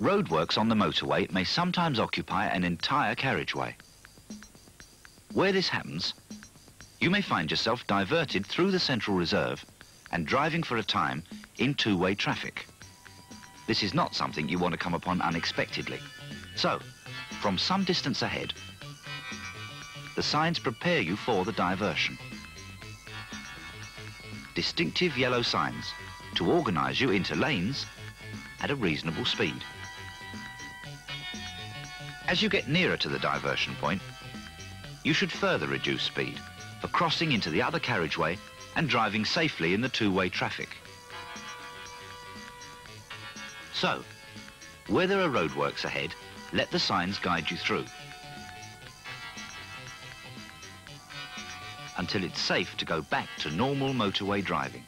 Roadworks on the motorway may sometimes occupy an entire carriageway. Where this happens, you may find yourself diverted through the central reserve and driving for a time in two-way traffic. This is not something you want to come upon unexpectedly. So, from some distance ahead, the signs prepare you for the diversion. Distinctive yellow signs to organise you into lanes at a reasonable speed. As you get nearer to the diversion point, you should further reduce speed for crossing into the other carriageway and driving safely in the two-way traffic. So, where there are roadworks ahead, let the signs guide you through. Until it's safe to go back to normal motorway driving.